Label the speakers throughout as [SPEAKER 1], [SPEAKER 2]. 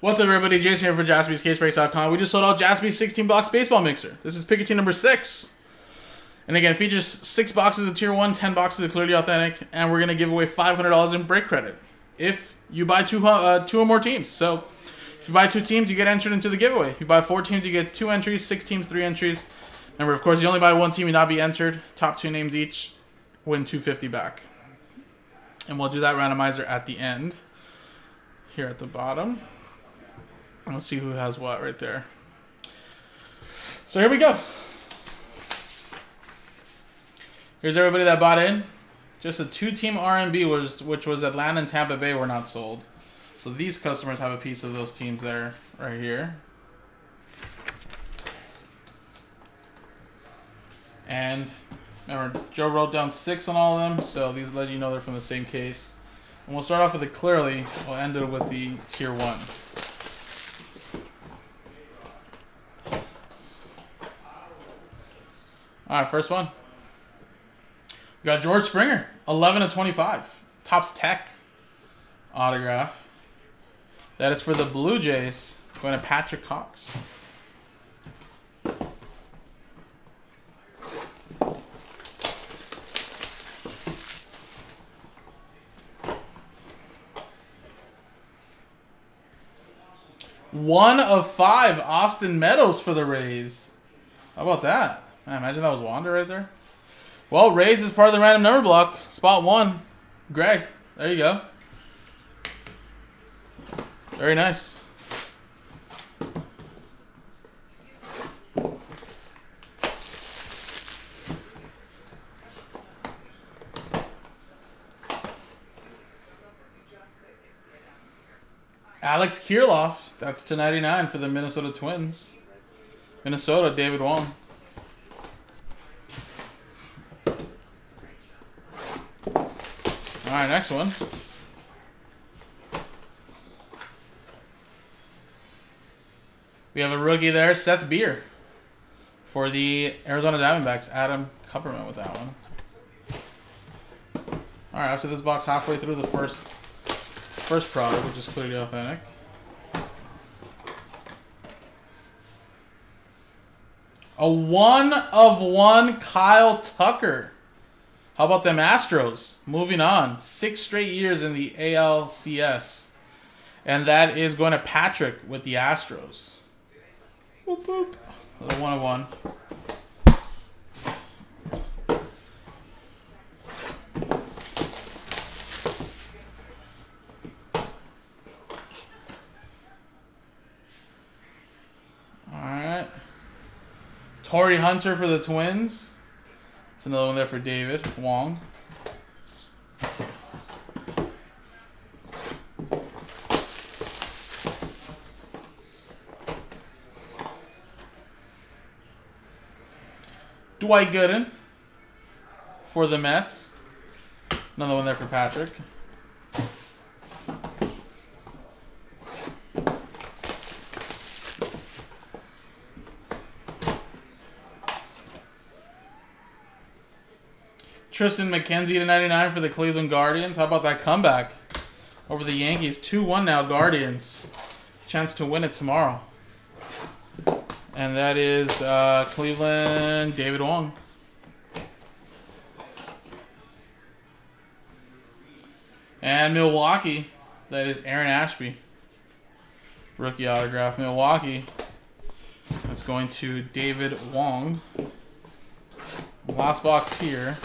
[SPEAKER 1] What's up, everybody? Jason here for JaspysCaseBreaks.com. We just sold out Jaspy's 16 box baseball mixer. This is Team number six. And again, features six boxes of Tier 1, 10 boxes of Clearly Authentic, and we're going to give away $500 in break credit if you buy two, uh, two or more teams. So if you buy two teams, you get entered into the giveaway. If you buy four teams, you get two entries, six teams, three entries. Remember, of course, you only buy one team, you not be entered. Top two names each win 250 back. And we'll do that randomizer at the end. Here at the bottom. And we'll see who has what right there. So here we go. Here's everybody that bought in. Just a two-team RMB was which was Atlanta and Tampa Bay were not sold. So these customers have a piece of those teams there right here. And remember, Joe wrote down six on all of them, so these let you know they're from the same case. And we'll start off with the clearly. We'll end it with the tier one. All right, first one. We got George Springer, 11 to 25. Topps Tek autograph. That is for the Blue Jays, going to Patrick Cox. One of five Austin Meadows for the Rays. How about that? I imagine that was Wanda right there. Well, Rays is part of the random number block. Spot one. Greg, there you go. Very nice. Alex Kirilloff, that's to 99 for the Minnesota Twins. Minnesota, David Wong. All right, next one. We have a rookie there, Seth Beer, for the Arizona Diamondbacks. Adam Kupperman with that one. All right, after this box, halfway through the first first product, which is clearly authentic. A one of one Kyle Tucker. How about them Astros? Moving on. Six straight years in the ALCS. And that is going to Patrick with the Astros. Boop, boop. Little one of one. Alright. Torii Hunter for the Twins. Another one there for David Wong. Dwight Gooden for the Mets. Another one there for Patrick. Triston McKenzie to 99 for the Cleveland Guardians. How about that comeback over the Yankees? 2-1 now, Guardians. Chance to win it tomorrow. And that is uh, Cleveland, David Wong. And Milwaukee, that is Aaron Ashby. Rookie autograph, Milwaukee. That's going to David Wong. Last box here.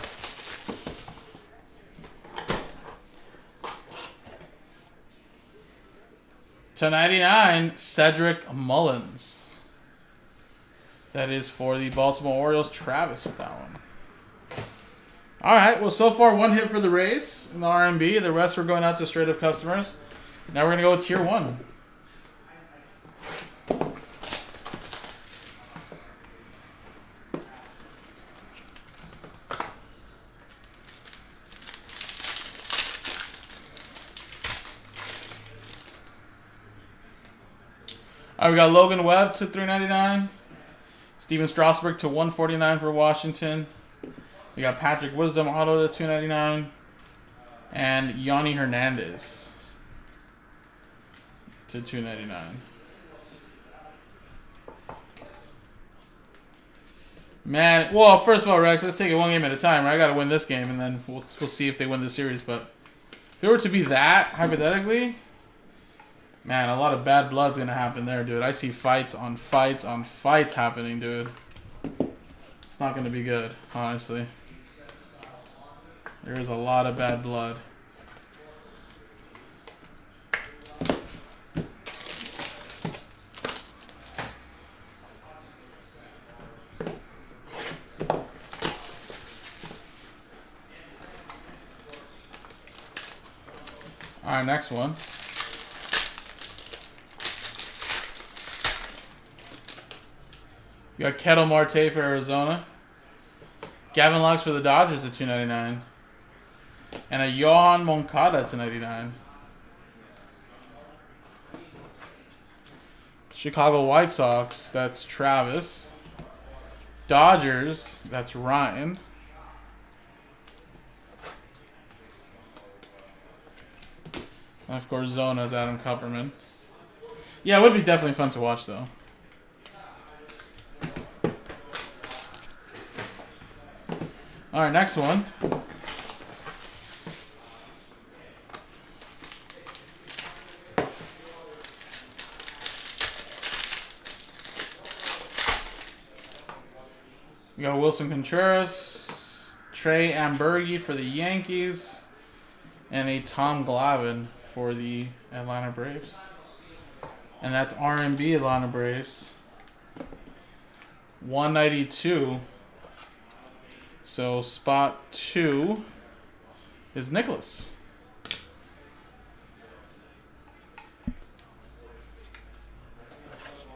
[SPEAKER 1] To 99, Cedric Mullins. That is for the Baltimore Orioles. Travis with that one. All right. Well, so far, one hit for the Rays in the RMB. The rest are going out to straight-up customers. Now we're going to go with Tier 1. All right, we got Logan Webb to 399. Stephen Strasburg to 149 for Washington. We got Patrick Wisdom auto to 299. And Yonny Hernandez to 299. Man, well, first of all, Rex, let's take it one game at a time. Right? I got to win this game, and then we'll we'll see if they win the series. But if it were to be that, hypothetically, man, a lot of bad blood's gonna happen there, dude. I see fights on fights on fights happening, dude. It's not gonna be good, honestly. There is a lot of bad blood. All right, next one. We got Ketel Marte for Arizona. Gavin Lux for the Dodgers at 299. And a Yoan Moncada to 99. Chicago White Sox, that's Travis. Dodgers, that's Ryan. And of course, Zona's Adam Kupperman. Yeah, it would be definitely fun to watch, though. All right, next one. We got Willson Contreras, Trey Amburgey for the Yankees, and a Tom Glavine for the Atlanta Braves. And that's RMB Atlanta Braves. 192. So spot two is Nicholas.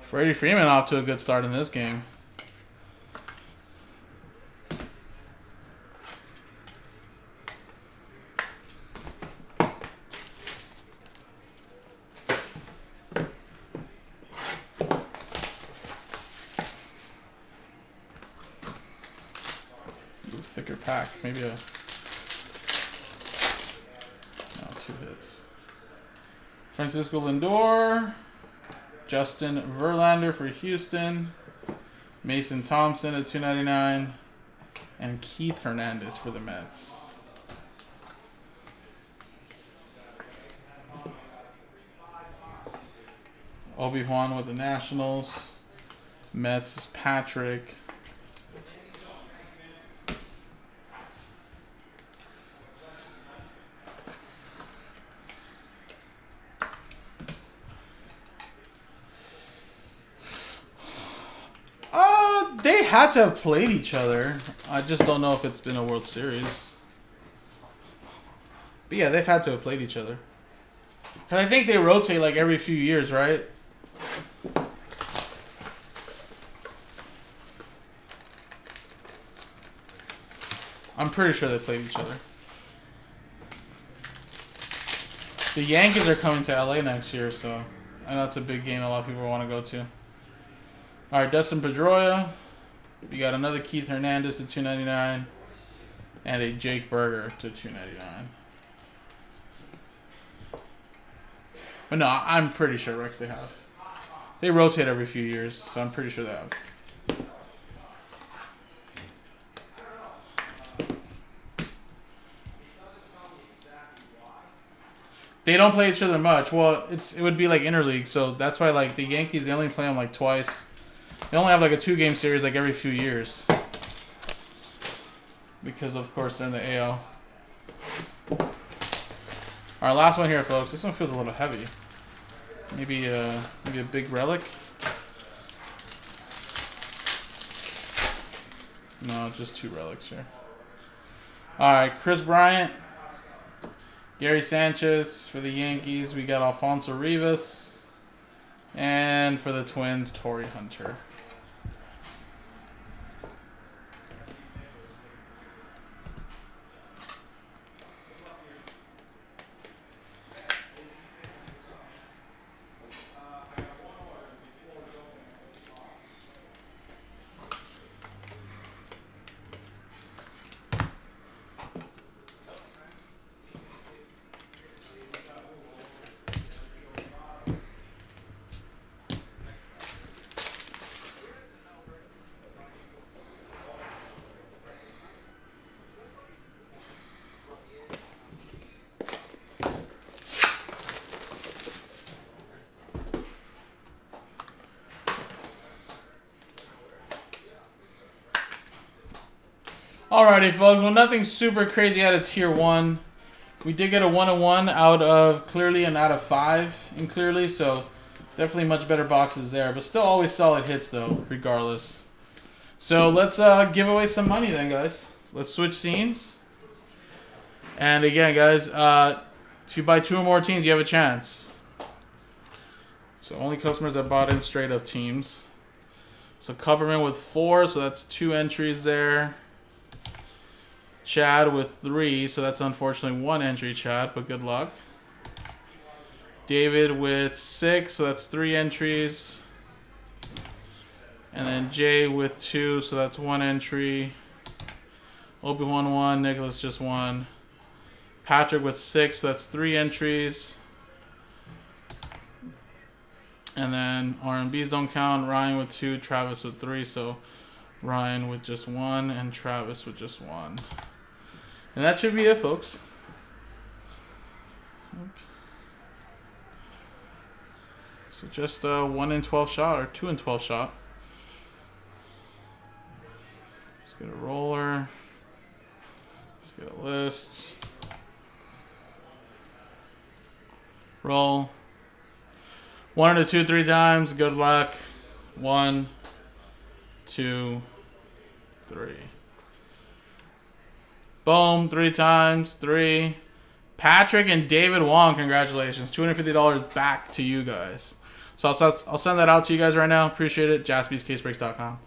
[SPEAKER 1] Freddie Freeman off to a good start in this game. Pack. Maybe a... No, two hits. Francisco Lindor. Justin Verlander for Houston. Mason Thompson at 299 And Keith Hernandez for the Mets. Obi-Wan with the Nationals. Mets Patrick. they had to have played each other. I just don't know if it's been a World Series. But yeah, they've had to have played each other. And I think they rotate like every few years, right? I'm pretty sure they played each other. The Yankees are coming to LA next year, so I know it's a big game a lot of people want to go to. All right, Dustin Pedroia. You got another Keith Hernandez to 299 and a Jake Burger to 299. But no, I'm pretty sure Rex they have. They rotate every few years, so I'm pretty sure they have. They don't play each other much. Well, it's it would be like interleague, so that's why like the Yankees they only play them like twice they only have like a two game series like every few years. Because of course they're in the AL. Alright, last one here folks. This one feels a little heavy. Maybe uh maybe a big relic. No, just two relics here. Alright, Kris Bryant. Gary Sanchez for the Yankees. We got Alfonso Rivas. And for the Twins, Torii Hunter. Alrighty, folks. Well, nothing super crazy out of tier one. We did get a one and one out of clearly and out of five in clearly, so definitely much better boxes there. But still, always solid hits though, regardless. So let's uh, give away some money then, guys. Let's switch scenes. And again, guys, uh, if you buy two or more teams, you have a chance. So only customers that bought in straight up teams. So Kupperman with four, so that's two entries there. Chad with three, so that's unfortunately one entry, Chad, but good luck. David with six, so that's three entries. And then Jay with two, so that's one entry. Opie one one, Nicholas just one. Patrick with six, so that's three entries. And then R&Bs don't count. Ryan with two, Travis with three, so Ryan with just one, and Travis with just one. And that should be it, folks. So just a 1 in 12 shot or 2 in 12 shot. Let's get a roller. Let's get a list. Roll. One or two, three times. Good luck. One, two, three. Boom, three times, three. Patrick and David Wong, congratulations. $250 back to you guys. So I'll, I'll send that out to you guys right now. Appreciate it. JaspysCaseBreaks.com.